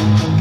Thank you.